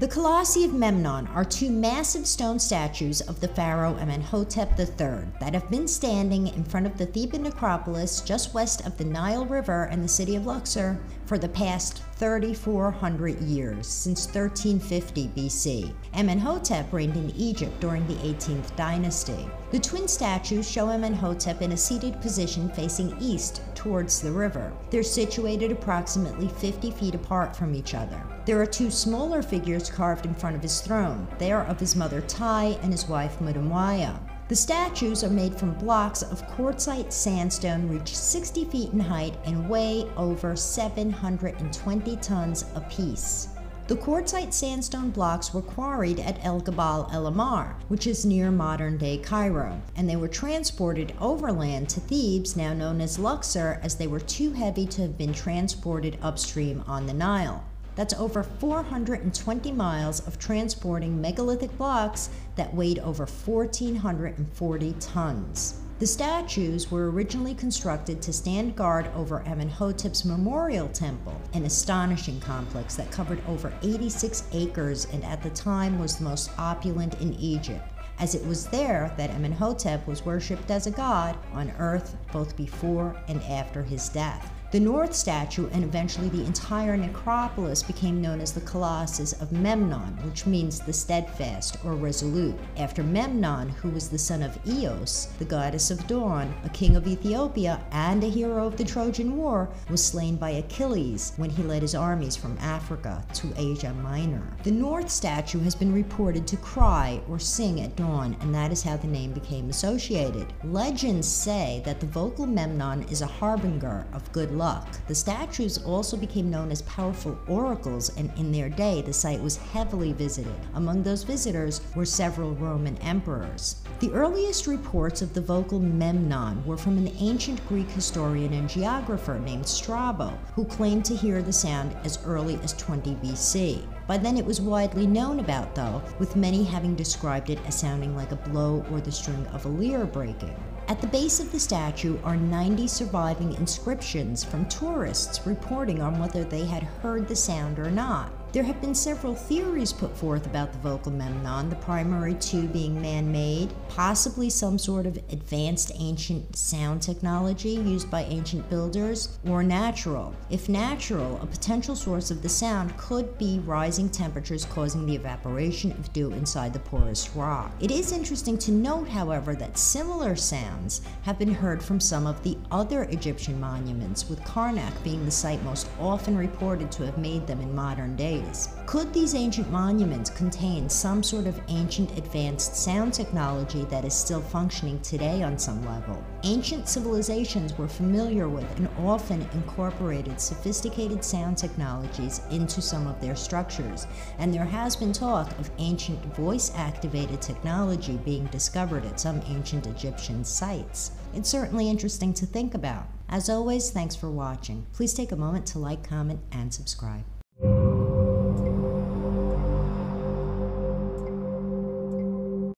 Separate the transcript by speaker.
Speaker 1: The Colossi of Memnon are two massive stone statues of the pharaoh Amenhotep III that have been standing in front of the Theban necropolis just west of the Nile River and the city of Luxor for the past 3,400 years, since 1350 BC. Amenhotep reigned in Egypt during the 18th dynasty. The twin statues show Amenhotep in a seated position facing east towards the river. They're situated approximately 50 feet apart from each other. There are two smaller figures carved in front of his throne. They are of his mother Tai and his wife Mutemwiya. The statues are made from blocks of quartzite sandstone reach 60 feet in height and weigh over 720 tons apiece. The quartzite sandstone blocks were quarried at El Gabal El Ahmar, which is near modern day Cairo, and they were transported overland to Thebes, now known as Luxor, as they were too heavy to have been transported upstream on the Nile. That's over 420 miles of transporting megalithic blocks that weighed over 1,440 tons. The statues were originally constructed to stand guard over Amenhotep's memorial temple, an astonishing complex that covered over 86 acres and at the time was the most opulent in Egypt, as it was there that Amenhotep was worshipped as a god on earth both before and after his death. The North statue and eventually the entire necropolis became known as the Colossus of Memnon, which means the steadfast or resolute, after Memnon, who was the son of Eos, the goddess of dawn, a king of Ethiopia and a hero of the Trojan War, was slain by Achilles when he led his armies from Africa to Asia Minor. The North statue has been reported to cry or sing at dawn, and that is how the name became associated. Legends say that the vocal Memnon is a harbinger of good luck. The statues also became known as powerful oracles, and in their day, the site was heavily visited. Among those visitors were several Roman emperors. The earliest reports of the vocal Memnon were from an ancient Greek historian and geographer named Strabo, who claimed to hear the sound as early as 20 BC. By then it was widely known about, though, with many having described it as sounding like a blow or the string of a lyre breaking. At the base of the statue are 90 surviving inscriptions from tourists reporting on whether they had heard the sound or not. There have been several theories put forth about the vocal memnon, the primary two being man made, possibly some sort of advanced ancient sound technology used by ancient builders, or natural. If natural, a potential source of the sound could be rising temperatures causing the evaporation of dew inside the porous rock. It is interesting to note, however, that similar sounds have been heard from some of the other Egyptian monuments, with Karnak being the site most often reported to have made them in modern days Could these ancient monuments contain some sort of ancient advanced sound technology that is still functioning today on some level? Ancient civilizations were familiar with and often incorporated sophisticated sound technologies into some of their structures, and there has been talk of ancient voice activated technology being discovered at some ancient Egyptian sites. It's certainly interesting to think about. As always, thanks for watching. Please take a moment to like, comment, and subscribe.